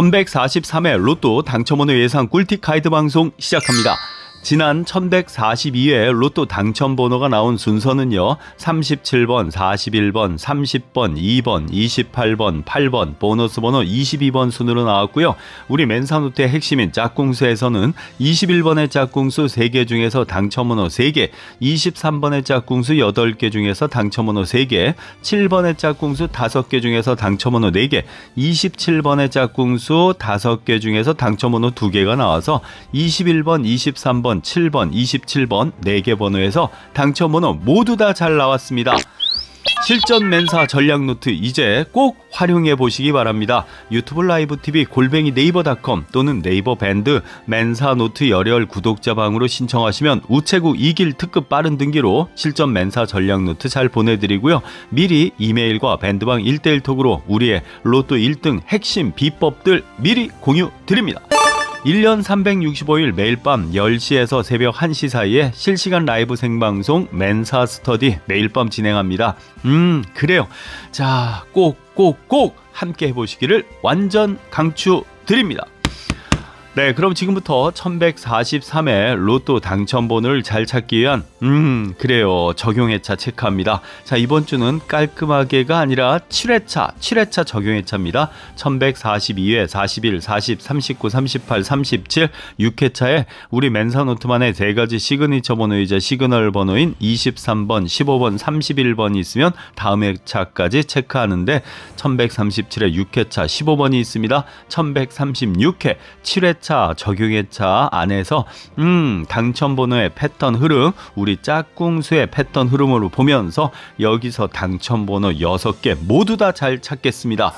1143회 로또 당첨번호 예상 꿀팁 가이드 방송 시작합니다. 지난 1142회 로또 당첨 번호가 나온 순서는요. 37번, 41번, 30번, 2번, 28번, 8번, 보너스 번호 22번 순으로 나왔고요. 우리 맨사노트의 핵심인 짝꿍수에서는 21번의 짝꿍수 3개 중에서 당첨 번호 3개, 23번의 짝꿍수 8개 중에서 당첨 번호 3개, 7번의 짝꿍수 5개 중에서 당첨 번호 4개, 27번의 짝꿍수 5개 중에서 당첨 번호 2개가 나와서 21번, 23번 6번, 7번, 27번 4개 번호에서 당첨 번호 모두 다 잘 나왔습니다. 실전 멘사 전략 노트 이제 꼭 활용해 보시기 바랍니다. 유튜브 라이브 TV 골뱅이 네이버닷컴 또는 네이버 밴드 멘사 노트 열혈 구독자 방으로 신청하시면 우체국 익일 특급 빠른 등기로 실전 멘사 전략 노트 잘 보내드리고요. 미리 이메일과 밴드방 1대1 톡으로 우리의 로또 1등 핵심 비법들 미리 공유 드립니다. 1년 365일 매일 밤 10시에서 새벽 1시 사이에 실시간 라이브 생방송 맨사 스터디 매일 밤 진행합니다. 음, 그래요. 자, 꼭, 꼭, 꼭 함께 해보시기를 완전 강추 드립니다. 네, 그럼 지금부터 1143회 로또 당첨번호를 잘 찾기 위한 음, 그래요. 적용회차 체크합니다. 자, 이번 주는 깔끔하게가 아니라 7회차, 7회차 적용회차입니다. 1142회, 41, 40, 39, 38, 37, 6회차에 우리 멘사노트만의 세 가지 시그니처 번호이자 시그널 번호인 23번, 15번, 31번이 있으면 다음 회차까지 체크하는데 1137회 6회차 15번이 있습니다. 1136회 7회 1차 적용회차 안에서 음 당첨 번호의 패턴 흐름 우리 짝꿍수의 패턴 흐름으로 보면서 여기서 당첨 번호 6개 모두 다 잘 찾겠습니다.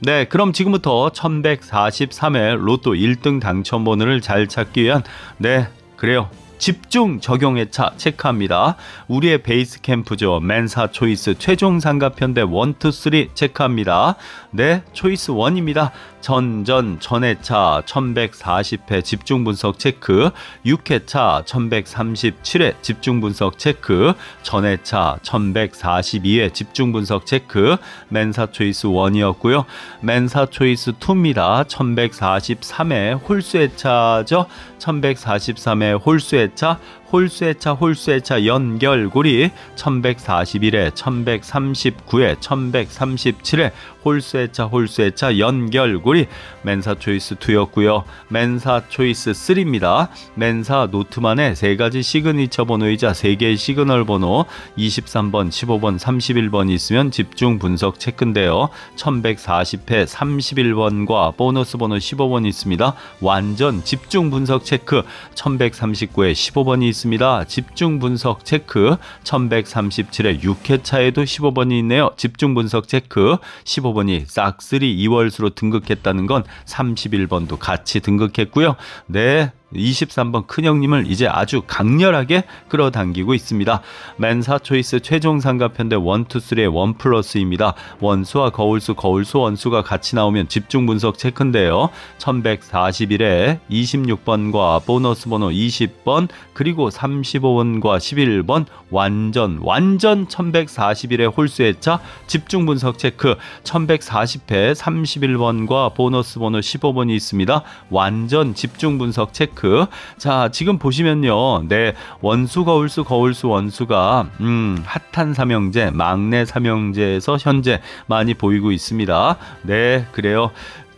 네, 그럼 지금부터 1143회 로또 1등 당첨 번호를 잘 찾기 위한 네, 그래요. 집중 적용회차 체크합니다. 우리의 베이스 캠프죠. 맨사 초이스 최종 상가편대 1, 2, 3 체크합니다. 네, 초이스 1입니다. 전전 전회차 1140회 집중 분석 체크, 6회차 1137회 집중 분석 체크, 전회차 1142회 집중 분석 체크, 멘사 choice 1이었고요. 멘사 choice 2입니다. 1143회 홀수 회차죠. 1143회 홀수 회차 홀수회차 홀수회차 연결고리 1141회 1139회 1137회 홀수회차 홀수회차 연결고리 멘사 choice 2였고요. 멘사 choice 3입니다. 멘사 노트만의 세 가지 시그니처 번호이자 세 개의 시그널 번호 23번, 15번, 31번이 있으면 집중 분석 체크인데요. 1140회 31번과 보너스 번호 15번이 있습니다. 완전 집중 분석 체크 1139회 15번이 있습니다. 있습니다. 집중 분석 체크 1137의 6회차에도 15번이 있네요. 집중 분석 체크 15번이 싹쓸이 2월수로 등극했다는 건 31번도 같이 등극했고요. 네, 23번 큰형님을 이제 아주 강렬하게 끌어당기고 있습니다. 맨사 초이스 최종 상가편대 1, 2, 3의 1 플러스입니다. 원수와 거울수, 거울수, 원수가 같이 나오면 집중 분석 체크인데요. 1141에 26번과 보너스 번호 20번 그리고 35번과 11번 완전 완전 1141의 홀수의 차 집중 분석 체크 1140회 31번과 보너스 번호 15번이 있습니다. 완전 집중 분석 체크 체크. 자, 지금 보시면요. 네, 원수 거울수 거울수 원수가 음, 핫한 삼형제, 막내 삼형제에서 현재 많이 보이고 있습니다. 네, 그래요.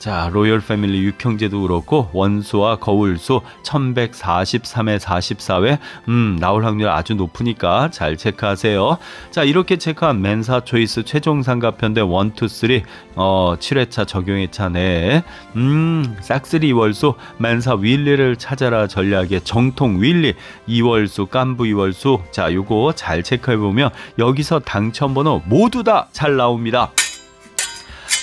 자, 로열 패밀리 육형제도 그렇고 원수와 거울수 1143회 44회. 음, 나올 확률 아주 높으니까 잘 체크하세요. 자, 이렇게 체크한 맨사 초이스 최종 상가편 대 1, 2, 3 어, 7회차 적용회차 내에 음, 싹쓸이 2월수 맨사 윌리를 찾아라 전략의 정통 윌리. 2월수 깐부 2월수. 자, 요거 잘 체크해 보면 여기서 당첨 번호 모두 다 잘 나옵니다.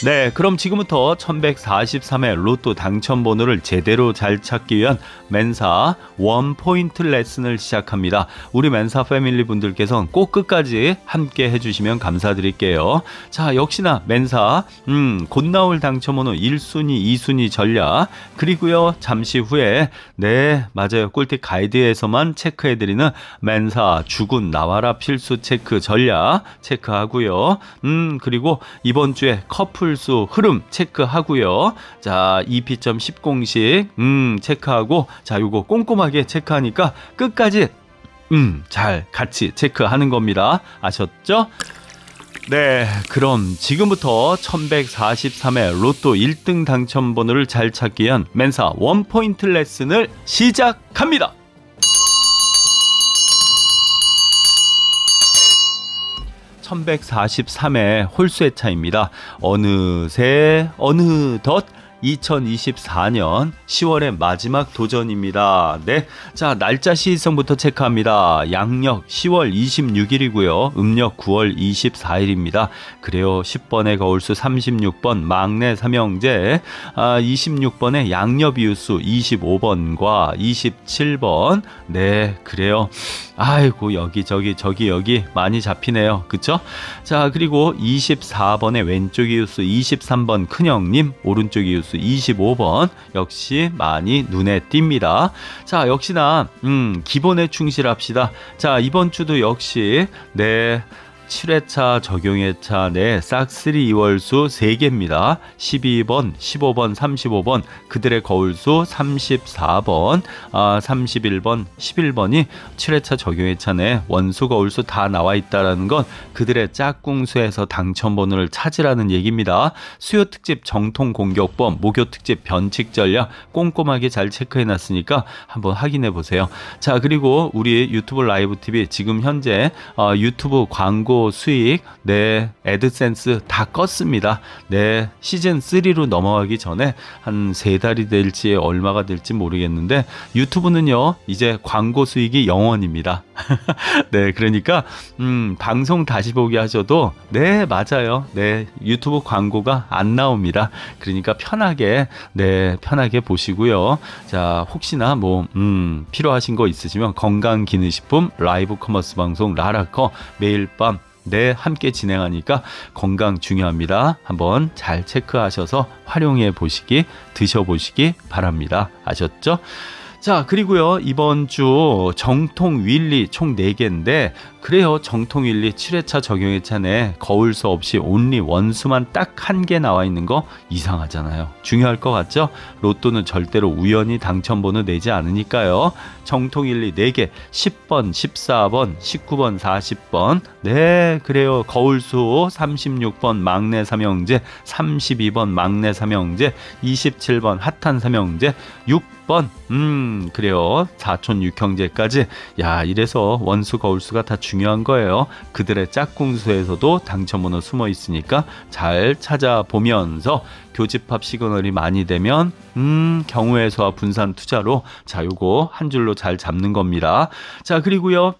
네, 그럼 지금부터 1143회 로또 당첨 번호를 제대로 잘 찾기 위한 맨사 원 포인트 레슨을 시작합니다. 우리 맨사 패밀리 분들께서는 꼭 끝까지 함께 해주시면 감사드릴게요. 자, 역시나 맨사 음, 곧 나올 당첨 번호 1순위, 2순위 전략 그리고요 잠시 후에 네 맞아요 꿀팁 가이드에서만 체크해드리는 맨사 주군 나와라 필수 체크 전략 체크하고요. 음 그리고 이번 주에 커플 홀수 흐름 체크하고요. 자, EP.10 공식 음, 체크하고 자, 요거 꼼꼼하게 체크하니까 끝까지 음, 잘 같이 체크하는 겁니다. 아셨죠? 네, 그럼 지금부터 1143회 로또 1등 당첨 번호를 잘 찾기 위한 멘사 원포인트 레슨을 시작합니다. 1143회 홀수의 차입니다. 어느새 어느덧 2024년 10월의 마지막 도전입니다. 네. 자, 날짜 시일성부터 체크합니다. 양력 10월 26일이고요. 음력 9월 24일입니다. 그래요. 10번의 거울수 36번 막내 삼형제, 아, 26번의 양력 이웃수 25번과 27번. 네, 그래요. 아이고, 여기, 저기, 저기, 여기 많이 잡히네요. 그쵸? 자, 그리고 24번의 왼쪽 이웃수 23번 큰형님, 오른쪽 이웃수 뉴스 25번 역시 많이 눈에 띕니다. 자, 역시나 음, 기본에 충실합시다. 자, 이번 주도 역시 네 7회차 적용회차 내 싹쓸이 2월수 3개입니다. 12번, 15번, 35번, 그들의 거울수 34번, 아, 31번, 11번이 7회차 적용회차 내 원수 거울수 다 나와 있다라는 건 그들의 짝꿍수에서 당첨번호를 찾으라는 얘기입니다. 수요 특집 정통 공격법, 목요 특집 변칙 전략 꼼꼼하게 잘 체크해 놨으니까 한번 확인해 보세요. 자, 그리고 우리 유튜브 라이브 TV 지금 현재 어, 유튜브 광고 수익, 네, 애드센스 다 껐습니다. 네, 시즌 3로 넘어가기 전에 한 세 달이 될지 얼마가 될지 모르겠는데 유튜브는요, 이제 광고 수익이 영원입니다. 네, 그러니까 음, 방송 다시 보기 하셔도 네, 맞아요. 네, 유튜브 광고가 안 나옵니다. 그러니까 편하게 네, 편하게 보시고요. 자, 혹시나 뭐 음, 필요하신 거 있으시면 건강 기능식품 live commerce 방송 라라커 매일 밤 네, 함께 진행하니까 건강 중요합니다. 한번 잘 체크하셔서 활용해 보시기, 드셔보시기 바랍니다. 아셨죠? 자, 그리고요, 이번 주 정통 윌리 총 4개인데, 그래요, 정통 윌리 7회차 적용회차 내 거울수 없이 온리 원수만 딱 한 개 나와 있는 거 이상하잖아요. 중요할 것 같죠? 로또는 절대로 우연히 당첨번호 내지 않으니까요. 정통 윌리 4개, 10번, 14번, 19번, 40번. 네, 그래요. 거울수 36번 막내 삼형제, 32번 막내 삼형제, 27번 핫한 삼형제, 6번, 음, 그래요. 사촌 육형제까지. 야, 이래서 원수 거울수가 다 중요한 거예요. 그들의 짝꿍수에서도 당첨번호 숨어 있으니까 잘 찾아보면서 교집합 시그널이 많이 되면 음, 경우의 수와 분산 투자로 자, 요거 한 줄로 잘 잡는 겁니다. 자, 그리고요.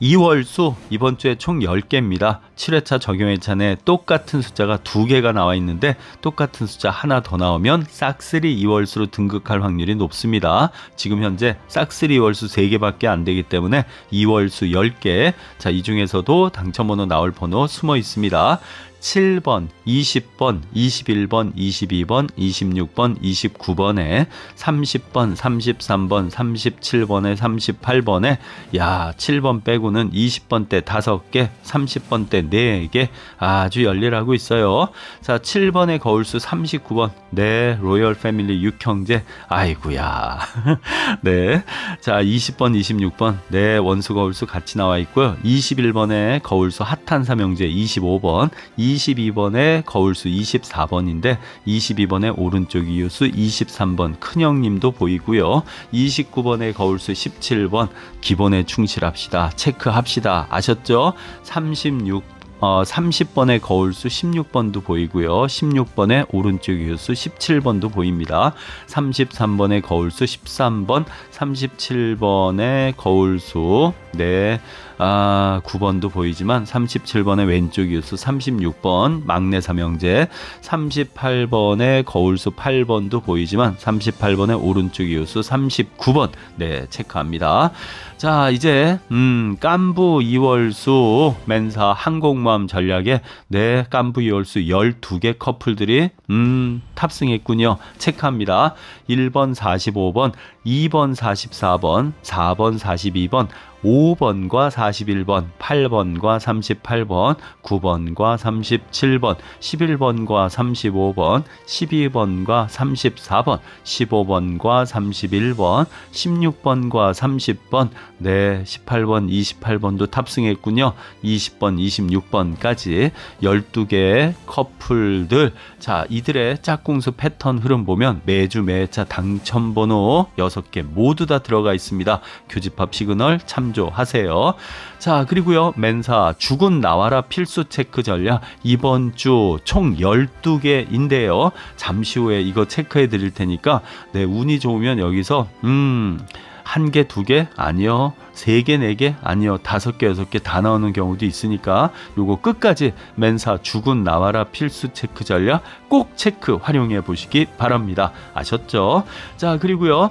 2월수 이번 주에 총 10개입니다. 7회차 적용회차 내 똑같은 숫자가 두 개가 나와 있는데 똑같은 숫자 하나 더 나오면 싹쓸이 2월수로 등극할 확률이 높습니다. 지금 현재 싹쓸이 2월수 3개밖에 안 되기 때문에 2월수 10개. 자, 이 중에서도 당첨번호 나올 번호 숨어 있습니다. 7번, 20번, 21번, 22번, 26번, 29번에 30번, 33번, 37번에 38번에 야, 7번 빼고는 20번 대 5개, 30번 대 4개 아주 열일하고 있어요. 자, 7번의 거울수 39번. 네, 로열 패밀리 6형제. 아이구야. 네. 자, 20번, 26번. 네, 원수 거울수 같이 나와 있고요. 21번에 거울수 핫한 삼형제 25번. 22번에 거울수 24번인데 22번에 오른쪽 이유수 23번 큰형님도 보이고요. 29번에 거울수 17번 기본에 충실합시다. 체크합시다. 아셨죠? 36 어, 30번의 거울수 16번도 보이고요. 16번의 오른쪽 유수 17번도 보입니다. 33번의 거울수 13번, 37번의 거울수 네. 아, 9번도 보이지만 37번의 왼쪽 유수 36번 막내 삼형제 38번의 거울수 8번도 보이지만 38번의 오른쪽 유수 39번 네 체크합니다. 자 이제 음 깐부 2월수 맨사 항공모함 전략에 네 깐부 2월수 12개 커플들이 음 탑승했군요. 체크합니다. 1번 45번, 2번 44번, 4번 42번, 5번과 41번, 8번과 38번, 9번과 37번, 11번과 35번, 12번과 34번, 15번과 31번, 16번과 30번, 네, 18번, 28번도 탑승했군요. 20번, 26번까지 12개의 커플들. 자, 이들의 짝꿍수 패턴 흐름 보면 매주 매차 당첨번호 6개 모두 다 들어가 있습니다. 교집합 시그널 참 참조하세요. 자, 그리고요. 멘사 죽은 나와라 필수 체크 전략 이번 주 총 12개인데요. 잠시 후에 이거 체크해 드릴 테니까 네, 운이 좋으면 여기서 음, 한 개, 두 개? 아니요. 세 개, 네 개? 아니요. 다섯 개, 여섯 개 다 나오는 경우도 있으니까 요거 끝까지 멘사 죽은 나와라 필수 체크 전략 꼭 체크 활용해 보시기 바랍니다. 아셨죠? 자, 그리고요.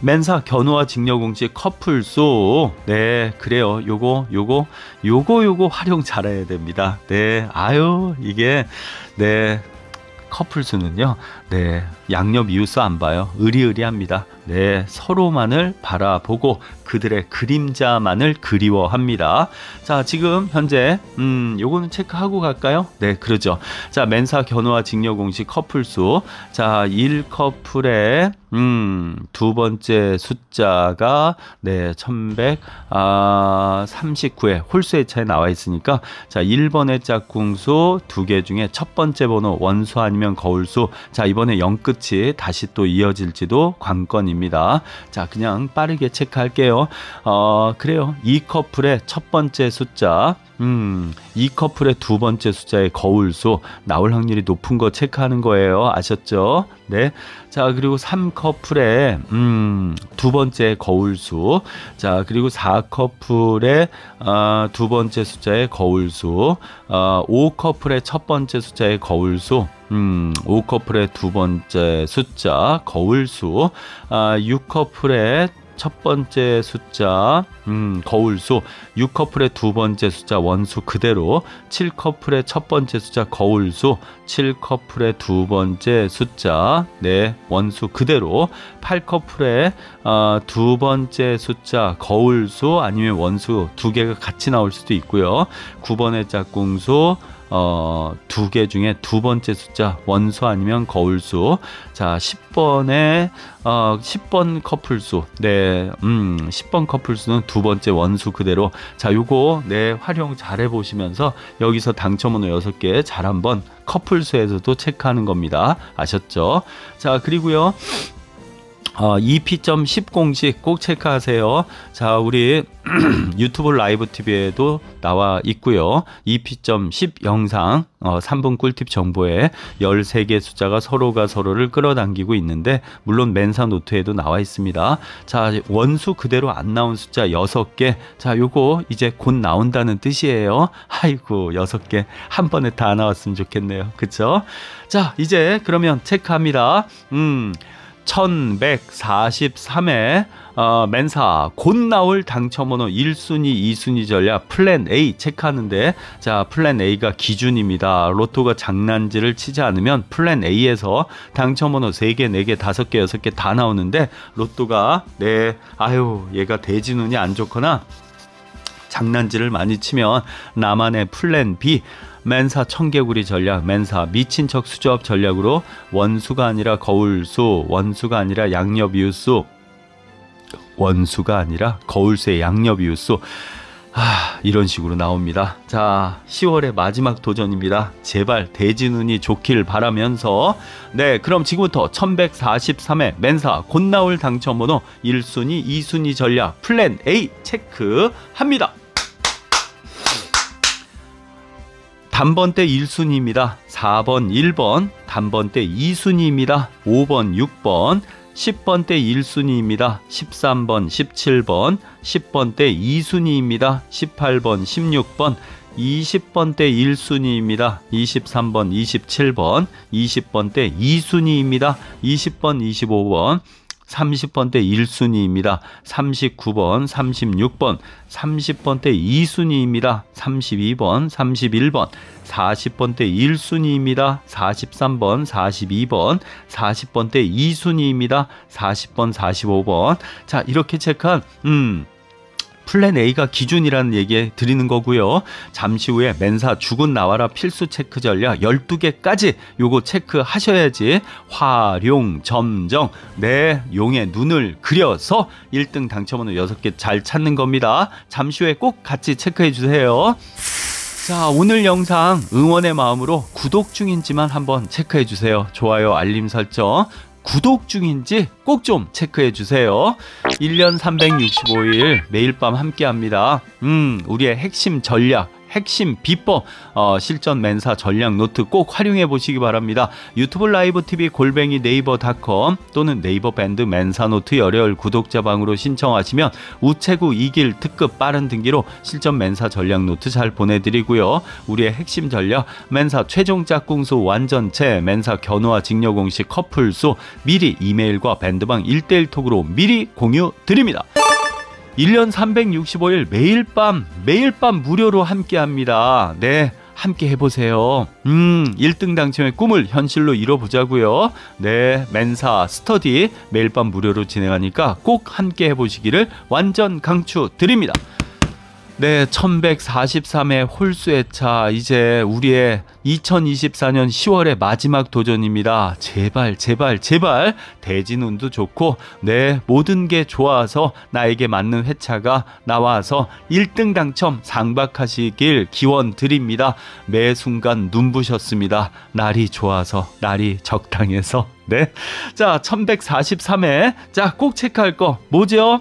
맨사 견우와 직녀공식 커플소. 네 그래요. 요거 요거 요거 요거 활용 잘해야 됩니다. 네 아유 이게 네 커플 수는요 네 양옆 이웃수 안 봐요 의리의리합니다 네 서로만을 바라보고 그들의 그림자만을 그리워합니다. 자, 지금 현재 음, 요거는 체크하고 갈까요? 네, 그러죠. 자, 맨사 견우와 직녀 공식 커플 수. 자, 1커플의 음, 두 번째 숫자가 네, 1100 아, 39에 홀수의 차에 나와 있으니까 자, 1번의 짝꿍수 두 개 중에 첫 번째 번호 원수 아니면 거울수. 자, 이번 에 0 끝이 다시 또 이어질지도 관건입니다. 자, 그냥 빠르게 체크할게요. 어, 그래요. 이 커플의 첫 번째 숫자, 음, 이 커플의 두 번째 숫자의 거울수 나올 확률이 높은 거 체크하는 거예요. 아셨죠? 네. 자, 그리고 3커플의 음, 두 번째 거울수. 자, 그리고 4커플의 어, 두 번째 숫자의 거울수. 어, 5커플의 첫 번째 숫자의 거울수. 음, 5커플의 두 번째 숫자 거울수. 아, 6커플의 첫 번째 숫자 음, 거울수. 6커플의 두 번째 숫자 원수 그대로. 7커플의 첫 번째 숫자 거울수. 7커플의 두 번째 숫자 네 원수 그대로. 8커플의 어, 두 번째 숫자 거울수 아니면 원수 두 개가 같이 나올 수도 있고요. 9번의 짝꿍수 어, 두 개 중에 두 번째 숫자 원수 아니면 거울수. 자, 10번에 어, 10번 커플수. 네. 음, 10번 커플수는 두 번째 원수 그대로. 자, 요거 네, 활용 잘 해 보시면서 여기서 당첨번호 6개 잘 한번 커플수에서도 체크하는 겁니다. 아셨죠? 자, 그리고요. 어, EP.10 공식 꼭 체크하세요. 자, 우리 유튜브 라이브 TV에도 나와 있고요. EP.10 영상 어, 3분 꿀팁 정보에 13개 숫자가 서로가 서로를 끌어당기고 있는데 물론 멘사 노트에도 나와 있습니다. 자, 원수 그대로 안 나온 숫자 6개. 자, 요거 이제 곧 나온다는 뜻이에요. 아이고, 6개 한 번에 다 나왔으면 좋겠네요. 그쵸? 자, 이제 그러면 체크합니다. 음. 1143회 어, 멘사 곧 나올 당첨번호 1순위, 2순위 전략 플랜 A 체크하는데 자 플랜 A가 기준입니다. 로또가 장난질을 치지 않으면 플랜 A에서 당첨번호 3개, 4개, 5개, 6개 다 나오는데 로또가 네 아유 얘가 대진운이 안 좋거나 장난질을 많이 치면 나만의 플랜 B 맨사 청개구리 전략, 맨사 미친 척 수조업 전략으로 원수가 아니라 거울수, 원수가 아니라 양옆이웃수, 원수가 아니라 거울수의 양옆이웃수. 아, 이런 식으로 나옵니다. 자, 10월의 마지막 도전입니다. 제발 대진운이 좋길 바라면서 네, 그럼 지금부터 1143회 맨사 곧 나올 당첨번호 1순위, 2순위 전략 플랜 A 체크합니다. 단번대 1순위입니다. 4번, 1번, 단번대 2순위입니다. 5번, 6번, 10번대 1순위입니다. 13번, 17번, 10번대 2순위입니다. 18번, 16번, 20번대 1순위입니다. 23번, 27번, 20번대 2순위입니다. 20번, 25번, 30번대 1순위입니다. 39번, 36번, 30번대 2순위입니다. 32번, 31번, 40번대 1순위입니다. 43번, 42번, 40번대 2순위입니다. 40번, 45번. 자, 이렇게 체크한, 음, 플랜 A가 기준이라는 얘기 드리는 거고요. 잠시 후에 멘사 죽은 나와라 필수 체크 전략 12개까지 요거 체크하셔야지 활용 점정 내 용의 눈을 그려서 1등 당첨번호 6개 잘 찾는 겁니다. 잠시 후에 꼭 같이 체크해 주세요. 자, 오늘 영상 응원의 마음으로 구독 중인지만 한번 체크해 주세요. 좋아요, 알림 설정. 구독 중인지 꼭 좀 체크해 주세요. 1년 365일 매일 밤 함께 합니다. 음, 우리의 핵심 전략 핵심 비법 어, 실전 멘사 전략 노트 꼭 활용해 보시기 바랍니다. 유튜브 라이브 TV 골뱅이 네이버닷컴 또는 네이버 밴드 멘사 노트 열혈 구독자 방으로 신청하시면 우체국 익일 특급 빠른 등기로 실전 멘사 전략 노트 잘 보내드리고요. 우리의 핵심 전략 멘사 최종 짝꿍수 완전체 멘사 견우와 직녀 공식 커플수 미리 이메일과 밴드방 1대1 톡으로 미리 공유 드립니다. 1년 365일 매일 밤, 매일 밤 무료로 함께 합니다. 네. 함께 해보세요. 음, 1등 당첨의 꿈을 현실로 이뤄보자고요. 네, 멘사 스터디 매일 밤 무료로 진행하니까 꼭 함께 해보시기를 완전 강추 드립니다. 네, 1143회 홀수의차 이제 우리의 2024년 10월의 마지막 도전입니다. 제발 제발 제발 대진운도 좋고 네, 모든 게 좋아서 나에게 맞는 회차가 나와서 1등 당첨 상박하시길 기원 드립니다. 매 순간 눈부셨습니다. 날이 좋아서 날이 적당해서 네. 자, 1143회. 자, 꼭 체크할 거 뭐죠?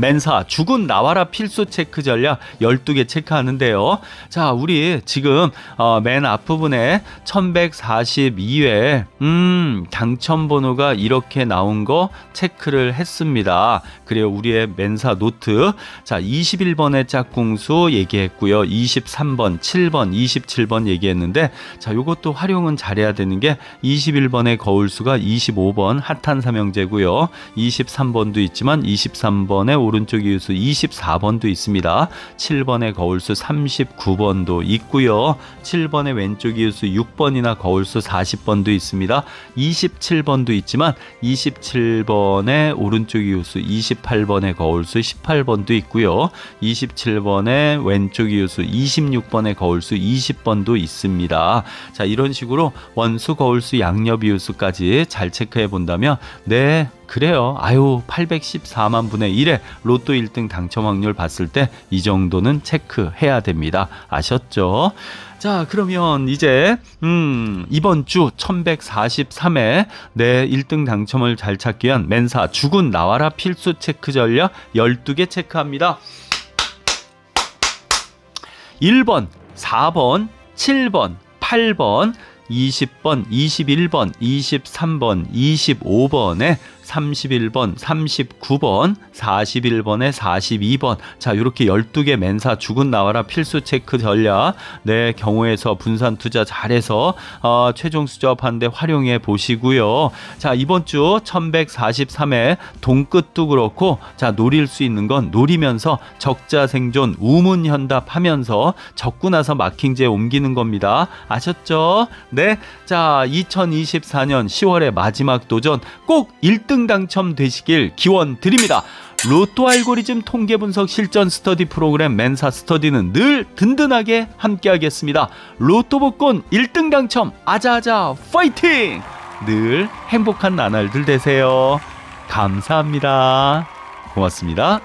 멘사 죽은 나와라 필수 체크 전략 12개 체크하는데요. 자, 우리 지금 어, 맨 앞부분에 1142회 음, 당첨 번호가 이렇게 나온 거 체크를 했습니다. 그래요. 우리의 멘사 노트. 자, 21번의 짝꿍수 얘기했고요. 23번, 7번, 27번 얘기했는데 자, 요것도 활용은 잘해야 되는 게 21번의 거울수가 25번 핫한 삼형제고요. 23번도 있지만 23번의 오른쪽 이웃수 24번도 있습니다. 7번의 거울수 39번도 있고요. 7번의 왼쪽 이웃수 6번이나 거울수 40번도 있습니다. 27번도 있지만 27번의 오른쪽 이웃수 28번의 거울수 18번도 있고요. 27번의 왼쪽 이웃수 26번의 거울수 20번도 있습니다. 자, 이런 식으로 원수 거울수 양옆 이웃수까지 잘 체크해 본다면 네, 그래요. 아유, 814만 분의 1에 로또 1등 당첨 확률 봤을 때 이 정도는 체크해야 됩니다. 아셨죠? 자, 그러면 이제 음, 이번 주 1143회 내 1등 당첨을 잘 찾기 위한 멘사 죽은 나와라 필수 체크 전략 12개 체크합니다. 1번, 4번, 7번, 8번, 20번, 21번, 23번, 25번에 31번, 39번, 41번에 42번. 자, 이렇게 12개 멘사 죽은 나와라 필수 체크 전략. 네, 경우에서 분산 투자 잘해서 어, 최종 수접하는데 활용해 보시고요. 자, 이번 주 1143회 동끝도 그렇고 자, 노릴 수 있는 건 노리면서 적자 생존 우문 현답 하면서 적고 나서 마킹제 옮기는 겁니다. 아셨죠? 네. 자, 2024년 10월의 마지막 도전 꼭 1등 1등 당첨되시길 기원 드립니다. 로또 알고리즘 통계 분석 실전 스터디 프로그램 멘사 스터디는 늘 든든하게 함께하겠습니다. 로또 복권 1등 당첨 아자아자 파이팅! 늘 행복한 나날들 되세요. 감사합니다. 고맙습니다.